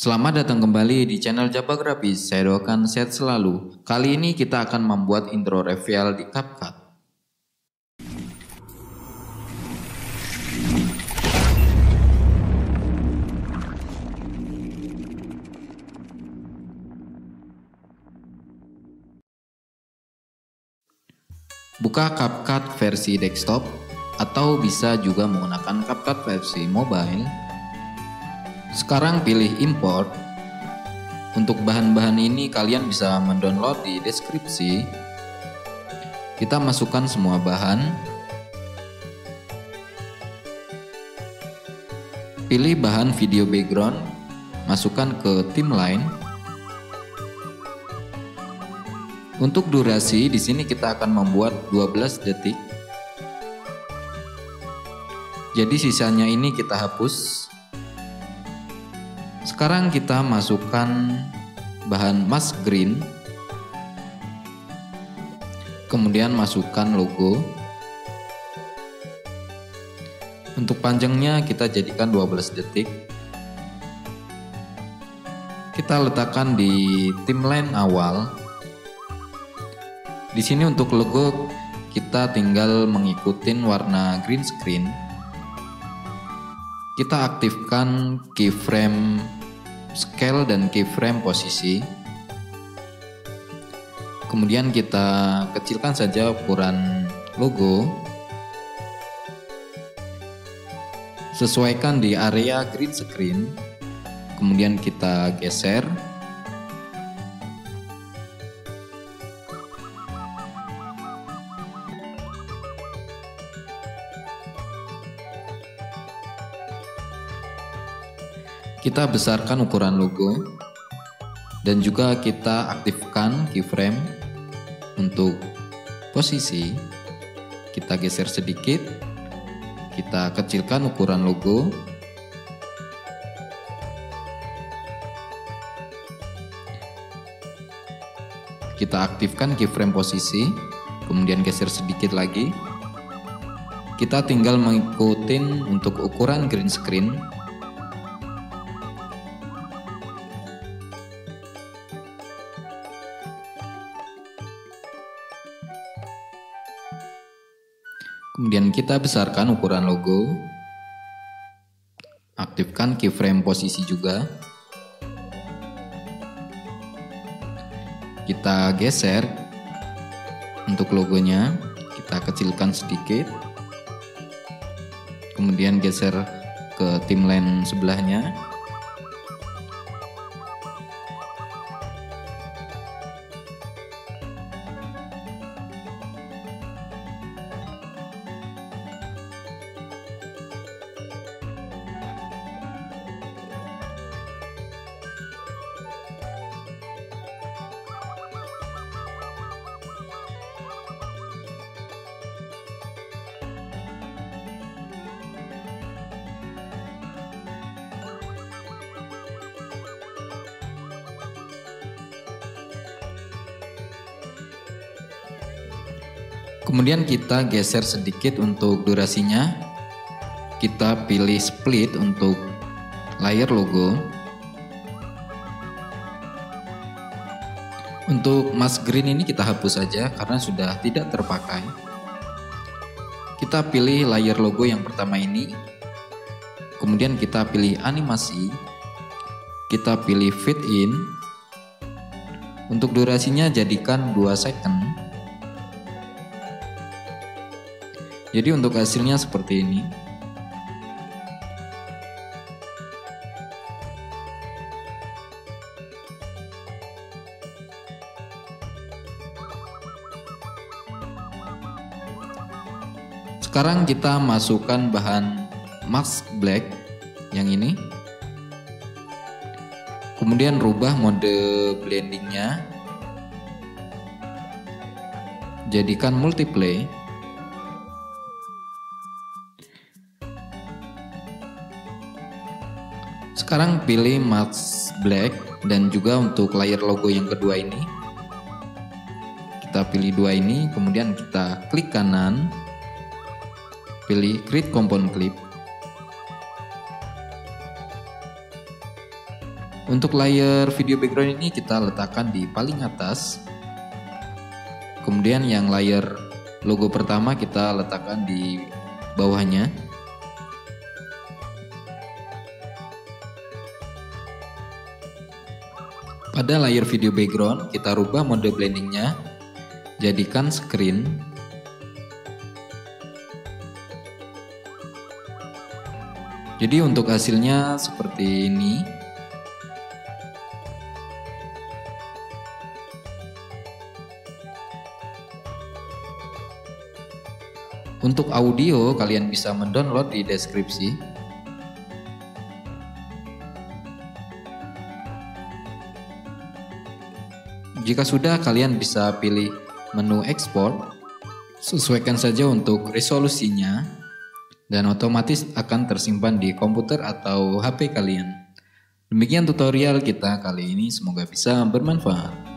Selamat datang kembali di channel Japa Grafis. Saya doakan sehat selalu. Kali ini kita akan membuat intro reveal di CapCut. Buka CapCut versi desktop atau bisa juga menggunakan CapCut versi mobile. Sekarang pilih import. Untuk bahan-bahan ini kalian bisa mendownload di deskripsi. Kita masukkan semua bahan. Pilih bahan video background, masukkan ke timeline. Untuk durasi di sini kita akan membuat 12 detik. Jadi sisanya ini kita hapus. Sekarang kita masukkan bahan mask green. Kemudian masukkan logo. Untuk panjangnya kita jadikan 12 detik. Kita letakkan di timeline awal di sini untuk logo kita tinggal mengikuti warna green screen. Kita aktifkan keyframe scale dan keyframe posisi. Kemudian kita kecilkan saja ukuran logo. Sesuaikan di area green screen. Kemudian kita geser kita besarkan ukuran logo dan juga kita aktifkan keyframe untuk posisi. Kita geser sedikit kita kecilkan ukuran logo. Kita aktifkan keyframe posisi kemudian geser sedikit lagi. Kita tinggal mengikuti untuk ukuran green screen Kemudian kita besarkan ukuran logo. Aktifkan keyframe posisi juga. Kita geser untuk logonya, kita kecilkan sedikit. Kemudian geser ke timeline sebelahnya. Kemudian kita geser sedikit untuk durasinya. Kita pilih split untuk layer logo. Untuk mask green ini kita hapus saja karena sudah tidak terpakai. Kita pilih layer logo yang pertama ini. Kemudian kita pilih animasi. Kita pilih fit in. Untuk durasinya jadikan 2 second. Jadi untuk hasilnya seperti ini. Sekarang kita masukkan bahan mask black yang ini. Kemudian rubah mode blendingnya. Jadikan multiplay. Sekarang pilih mask black dan juga untuk layer logo yang kedua ini. Kita pilih dua ini, kemudian kita klik kanan. Pilih create compound clip. Untuk layar video background ini kita letakkan di paling atas. Kemudian yang layar logo pertama kita letakkan di bawahnya. Pada layar video background kita rubah mode blendingnya jadikan screen Jadi untuk hasilnya seperti ini. Untuk audio kalian bisa mendownload di deskripsi. Jika sudah kalian bisa pilih menu export. Sesuaikan saja untuk resolusinya dan otomatis akan tersimpan di komputer atau HP kalian. Demikian tutorial kita kali ini, semoga bisa bermanfaat.